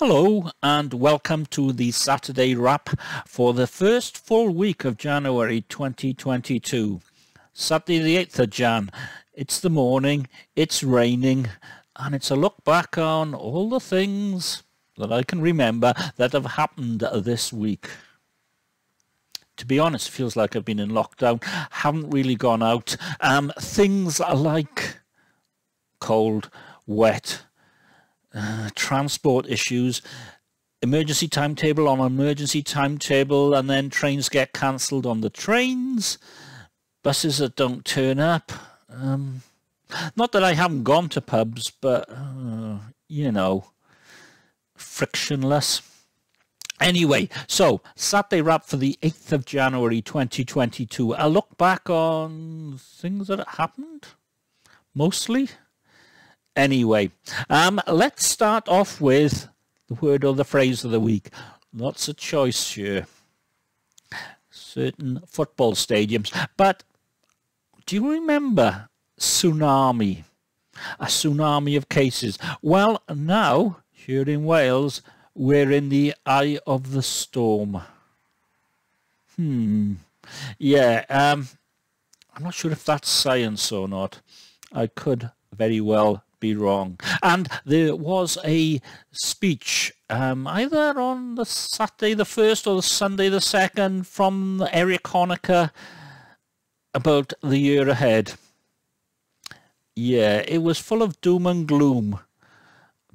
Hello and welcome to the Saturday wrap for the first full week of January 2022. Saturday the 8th of Jan. It's the morning, it's raining, and it's a look back on all the things that I can remember that have happened this week. To be honest, it feels like I've been in lockdown, haven't really gone out. Um, things like cold, wet, transport issues, emergency timetable on emergency timetable, and then trains get cancelled on the trains, buses that don't turn up. Um, not that I haven't gone to pubs, but, uh, you know, frictionless. Anyway, so Saturday wrap for the 8th of January 2022. A look back on things that happened, mostly. Anyway, um, let's start off with the word or the phrase of the week. Lots of choice here. Certain football stadiums. But do you remember tsunami? A tsunami of cases. Well, now, here in Wales, we're in the eye of the storm. Hmm. Yeah, um, I'm not sure if that's science or not. I could very well be wrong. And there was a speech um, either on the Saturday the 1st or the Sunday the 2nd from Eric Honecker about the year ahead. Yeah, it was full of doom and gloom.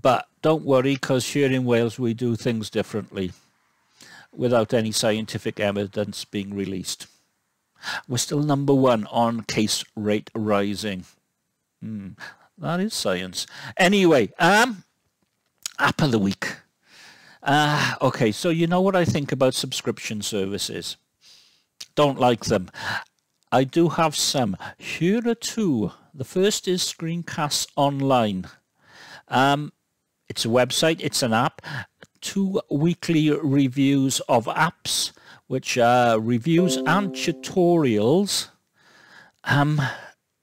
But don't worry, because here in Wales we do things differently without any scientific evidence being released. We're still number one on case rate rising. Hmm. That is science. Anyway, um, app of the week. Uh, okay, so you know what I think about subscription services. Don't like them. I do have some. Here are two. The first is Screencast Online. Um, it's a website, it's an app. Two weekly reviews of apps, which are reviews and tutorials. Um,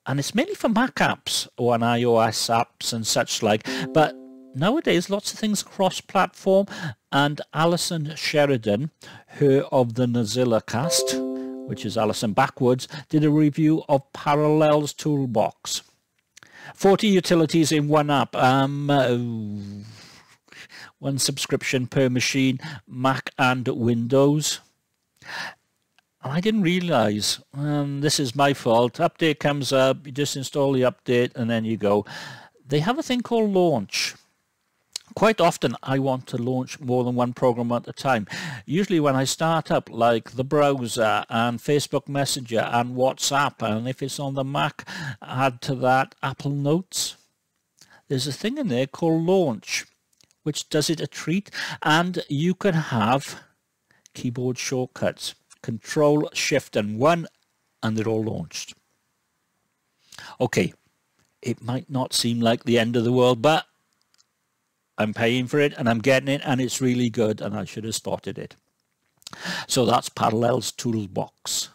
and it's mainly for Mac apps or on iOS apps and such like. But nowadays, lots of things cross-platform. And Allison Sheridan, her of the NosillaCast, which is Allison Backwards, did a review of Parallels Toolbox. 40 utilities in one app. Um, uh, one subscription per machine, Mac and Windows. I didn't realize um, this is my fault. Update comes up, you just install the update and then you go. They have a thing called launch. Quite often I want to launch more than one program at a time. Usually when I start up like the browser and Facebook Messenger and WhatsApp and if it's on the Mac, add to that Apple Notes. There's a thing in there called launch which does it a treat and you can have keyboard shortcuts. Control, Shift and 1 and they're all launched. Okay, it might not seem like the end of the world, but I'm paying for it and I'm getting it and it's really good and I should have spotted it. So that's Parallels Toolbox.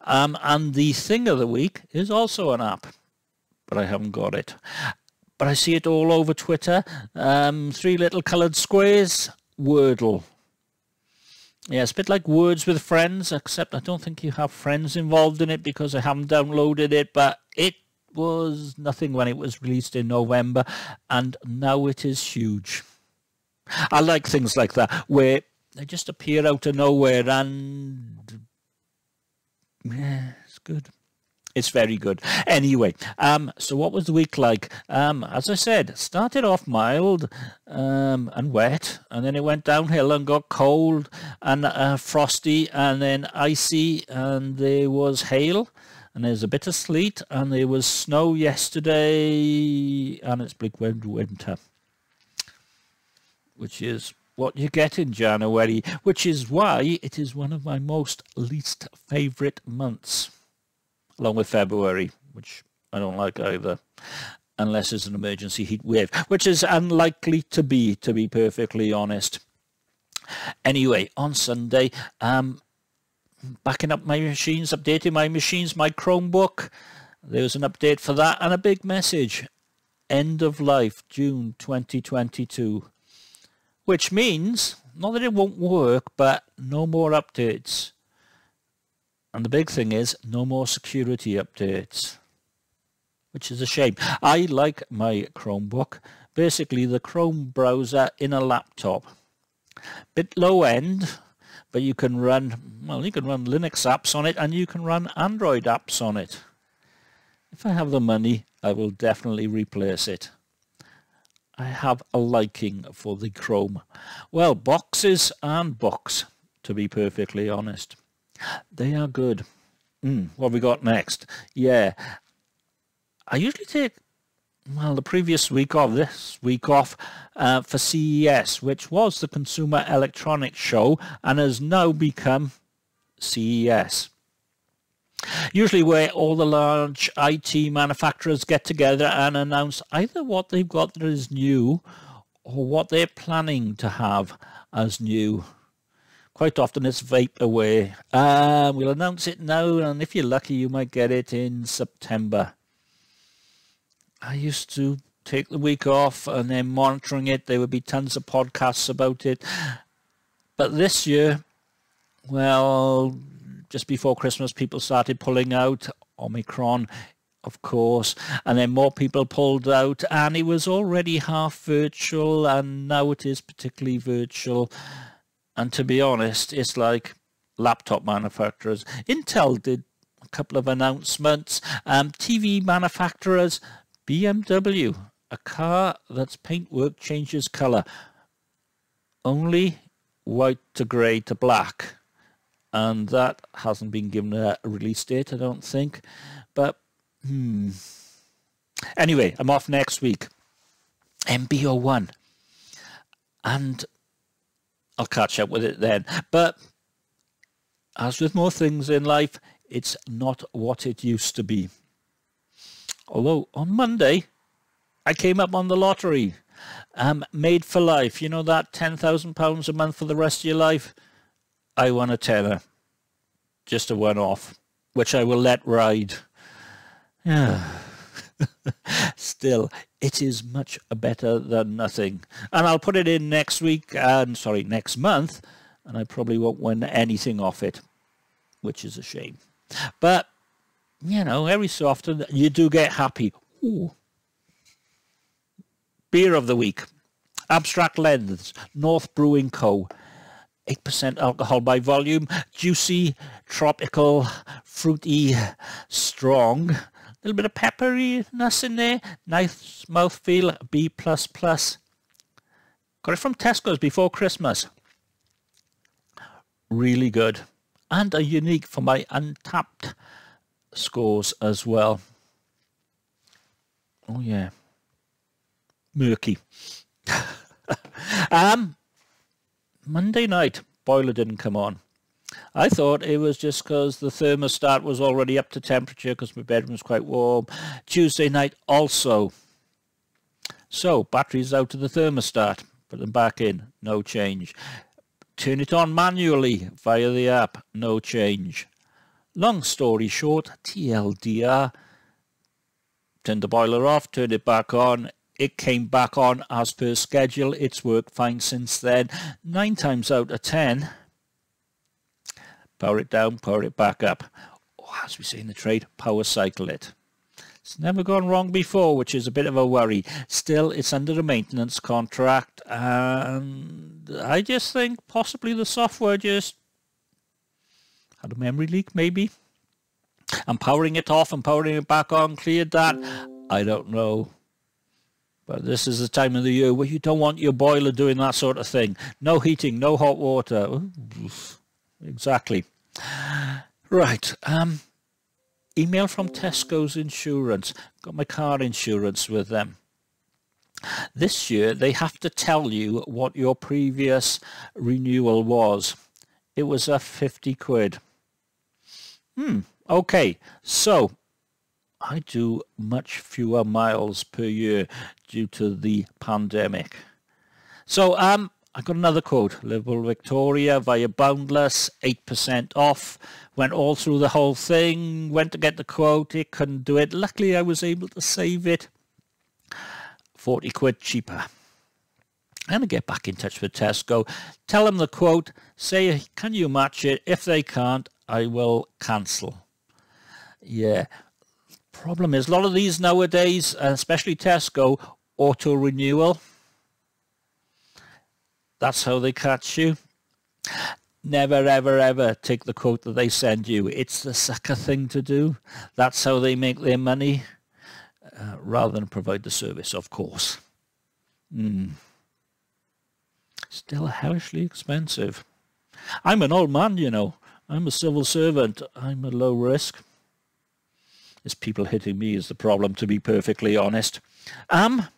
Um, and the thing of the week is also an app, but I haven't got it. But I see it all over Twitter. Um, three little coloured squares, Wordle. Yeah, it's a bit like Words with Friends, except I don't think you have friends involved in it because I haven't downloaded it, but it was nothing when it was released in November, and now it is huge. I like things like that, where they just appear out of nowhere, and yeah, it's good. It's very good. Anyway, um, so what was the week like? Um, as I said, started off mild um, and wet, and then it went downhill and got cold and uh, frosty, and then icy, and there was hail, and there's a bit of sleet, and there was snow yesterday, and it's bleak winter, which is what you get in January, which is why it is one of my most least favourite months along with February, which I don't like either, unless it's an emergency heat wave, which is unlikely to be, to be perfectly honest. Anyway, on Sunday, um, backing up my machines, updating my machines, my Chromebook, there was an update for that and a big message. End of life, June 2022. which means, not that it won't work, but no more updates. And the big thing is, no more security updates, which is a shame. I like my Chromebook, basically the Chrome browser in a laptop. Bit low end, but you can run, well, you can run Linux apps on it and you can run Android apps on it. If I have the money, I will definitely replace it. I have a liking for the Chrome. Well, boxes and books, to be perfectly honest. They are good. Mm, what have we got next? Yeah, I usually take, well, the previous week off, this week off uh, for CES, which was the Consumer Electronics Show and has now become CES. Usually where all the large IT manufacturers get together and announce either what they've got that is new or what they're planning to have as new. Quite often it's vaporware. Uh, we'll announce it now and if you're lucky you might get it in September. I used to take the week off and then monitoring it. There would be tons of podcasts about it. But this year, well, just before Christmas, people started pulling out. Omicron, of course, and then more people pulled out, and it was already half virtual, and now it is particularly virtual. And to be honest, it's like laptop manufacturers. Intel did a couple of announcements. Um, TV manufacturers, BMW, a car that's paintwork changes colour. Only white to grey to black and that hasn't been given a release date, I don't think. But, hmm. Anyway, I'm off next week. MB01. And I'll catch up with it then. But, as with more things in life, it's not what it used to be. Although, on Monday, I came up on the lottery. Um, made for life. You know that £10,000 a month for the rest of your life? I won a tenner. Just a one-off, which I will let ride. Yeah. Still, it is much better than nothing. And I'll put it in next week, and sorry, next month, and I probably won't win anything off it, which is a shame. But, you know, every so often you do get happy. Ooh. Beer of the week. Abstract Lens, North Brewing Co. 8% alcohol by volume, juicy, tropical, fruity, strong. Little bit of pepperiness in there. Nice mouthfeel, B++. Plus got it from Tesco's before Christmas. Really good. And a unique for my Untappd scores as well. Oh yeah. Murky. um, Monday night, boiler didn't come on. I thought it was just because the thermostat was already up to temperature because my bedroom was quite warm. Tuesday night also. So, batteries out of the thermostat. Put them back in. No change. Turn it on manually via the app. No change. Long story short, TLDR. Turn the boiler off, turn it back on it came back on as per schedule. It's worked fine since then. Nine times out of ten, power it down, power it back up. Oh, as we say in the trade, power cycle it. It's never gone wrong before, which is a bit of a worry. Still, it's under a maintenance contract, and I just think possibly the software just had a memory leak, maybe. And powering it off and powering it back on cleared that. I don't know. But this is the time of the year where you don't want your boiler doing that sort of thing. No heating, no hot water. Exactly. Right. Um, email from Tesco's Insurance. Got my car insurance with them. This year, they have to tell you what your previous renewal was. It was a 50 quid. Hmm. Okay. So I do much fewer miles per year due to the pandemic. So um, I got another quote. Liverpool Victoria via Boundless, 8% off. Went all through the whole thing, went to get the quote, it couldn't do it. Luckily I was able to save it. 40 quid cheaper. I'm going to get back in touch with Tesco. Tell them the quote. Say, can you match it? If they can't, I will cancel. Yeah. Problem is, a lot of these nowadays, especially Tesco, auto renewal. That's how they catch you. Never, ever, ever take the quote that they send you. It's the sucker thing to do. That's how they make their money, uh, rather than provide the service, of course. Mm. Still hellishly expensive. I'm an old man, you know. I'm a civil servant. I'm a low risk. It's people hitting me is the problem, to be perfectly honest. Um,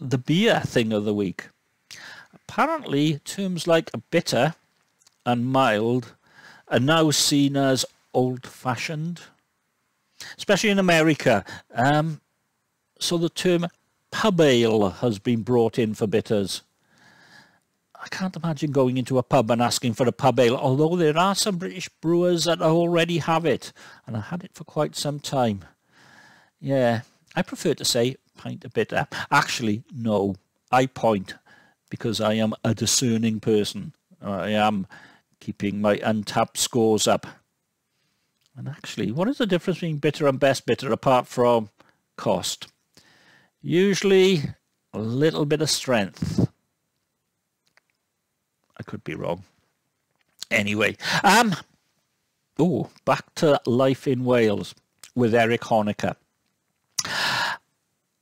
the beer thing of the week. Apparently, terms like bitter and mild are now seen as old-fashioned, especially in America. Um, so the term pub ale has been brought in for bitters. I can't imagine going into a pub and asking for a pub ale, although there are some British brewers that already have it, and I had it for quite some time. Yeah, I prefer to say pint of bitter. Actually, no, I point because I am a discerning person. I am keeping my Untappd scores up. And actually, what is the difference between bitter and best bitter apart from cost? Usually a little bit of strength. I could be wrong. Anyway, um, oh, back to life in Wales with Eric Honecker.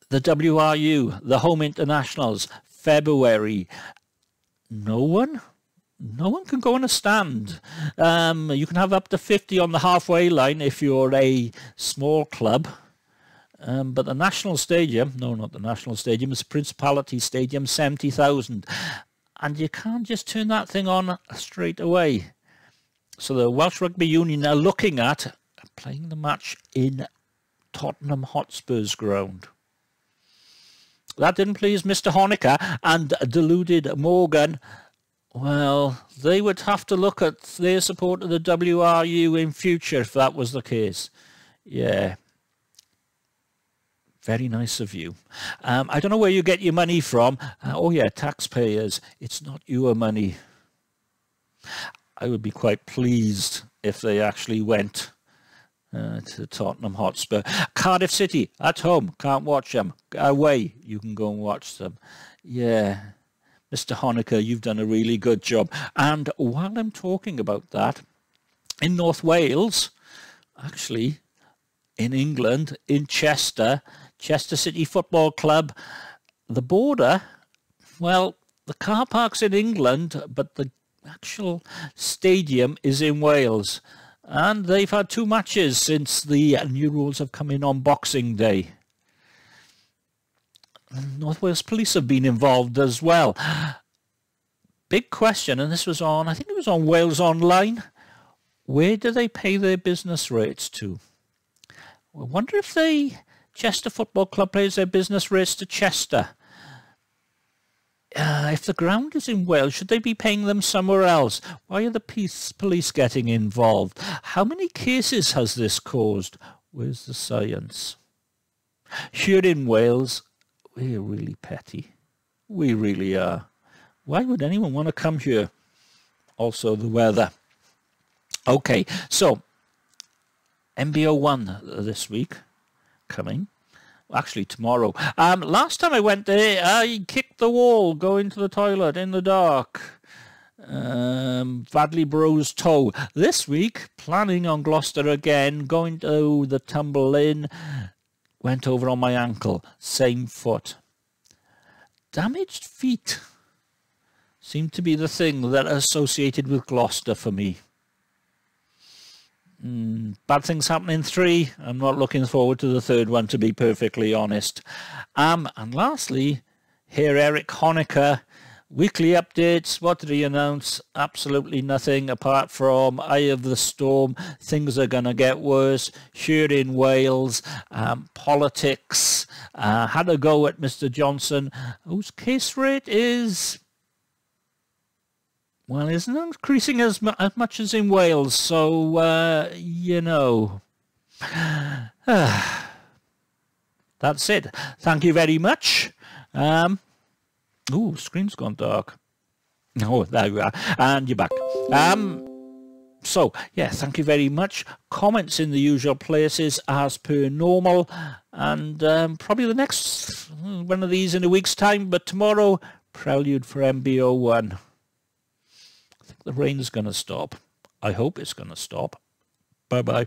The WRU, the Home Internationals, February. No one? No one can go on a stand. Um, you can have up to 50 on the halfway line if you're a small club. Um, but the National Stadium, no, not the National Stadium, it's Principality Stadium, 70,000 and you can't just turn that thing on straight away. So the Welsh Rugby Union are looking at playing the match in Tottenham Hotspur's ground. That didn't please Mr. Honecker and deluded Morgan. Well, they would have to look at their support of the WRU in future if that was the case. Yeah. Very nice of you. Um, I don't know where you get your money from. Uh, oh yeah, taxpayers. It's not your money. I would be quite pleased if they actually went uh, to Tottenham Hotspur. Cardiff City, at home, can't watch them. Away, you can go and watch them. Yeah, Mr. Honecker, you've done a really good job. And while I'm talking about that, in North Wales, actually, in England, in Chester, Chester City Football Club. The border, well, the car park's in England, but the actual stadium is in Wales. And they've had two matches since the new rules have come in on Boxing Day. North Wales Police have been involved as well. Big question, and this was on, I think it was on Wales Online. Where do they pay their business rates to? I wonder if they Chester Football Club pays their business rates to Chester. Uh, if the ground is in Wales, should they be paying them somewhere else? Why are the peace, police getting involved? How many cases has this caused? Where's the science? Here in Wales, we're really petty. We really are. Why would anyone want to come here? Also, the weather. Okay, so MBO1 this week coming. Actually, tomorrow. Um, last time I went there, I kicked the wall going to the toilet in the dark. Um, Vadley Bros toe. This week, planning on Gloucester again, going to the tumble in. Went over on my ankle. Same foot. Damaged feet seem to be the thing that are associated with Gloucester for me. Mm, bad things happen in three. I'm not looking forward to the third one, to be perfectly honest. Um, and lastly, here Eric Honecker, weekly updates. What did he announce? Absolutely nothing apart from Eye of the Storm. Things are going to get worse. Here in Wales, um, politics. Uh, had a go at Mr. Johnson, whose case rate is well, isn't increasing as, mu as much as in Wales, so, uh, you know. That's it. Thank you very much. Um, Ooh, screen's gone dark. Oh, there you are. And you're back. Um, so, yeah, thank you very much. Comments in the usual places as per normal. And um, probably the next one of these in a week's time. But tomorrow, Prelude for MB01. The rain's going to stop. I hope it's going to stop. Bye-bye.